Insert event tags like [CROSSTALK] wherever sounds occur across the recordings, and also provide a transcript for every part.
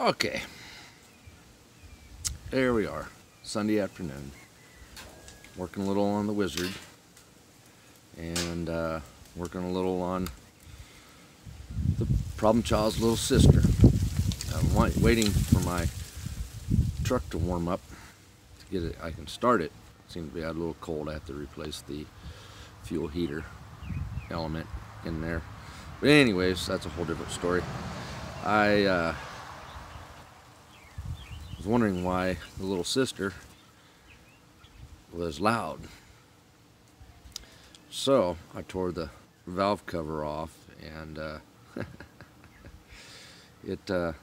Okay. There we are. Sunday afternoon. Working a little on the wizard. And uh, working a little on the problem child's little sister. I'm waiting for my truck to warm up to get it. I can start it. Seems to be a little cold. I have to replace the fuel heater element in there. But anyways, that's a whole different story. I uh, was wondering why the little sister was loud. So I tore the valve cover off and uh, [LAUGHS] it, uh,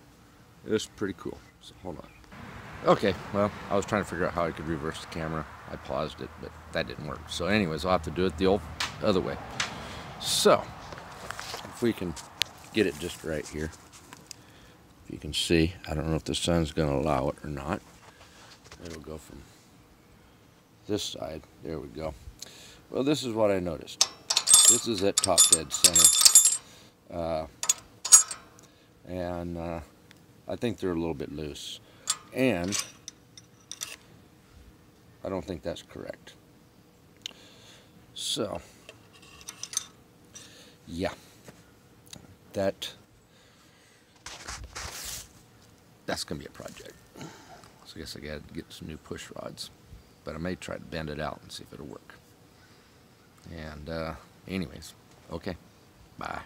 it was pretty cool. So hold on. Okay, well, I was trying to figure out how I could reverse the camera. I paused it, but that didn't work. So anyways, I'll have to do it the old other way. So, if we can get it just right here. If you can see, I don't know if the sun's going to allow it or not. It'll go from this side. There we go. Well, this is what I noticed. This is at top dead center. Uh, and uh, I think they're a little bit loose. And I don't think that's correct. So, yeah, that that's going to be a project. So I guess I got to get some new push rods. But I may try to bend it out and see if it'll work. And uh, anyways, okay, bye.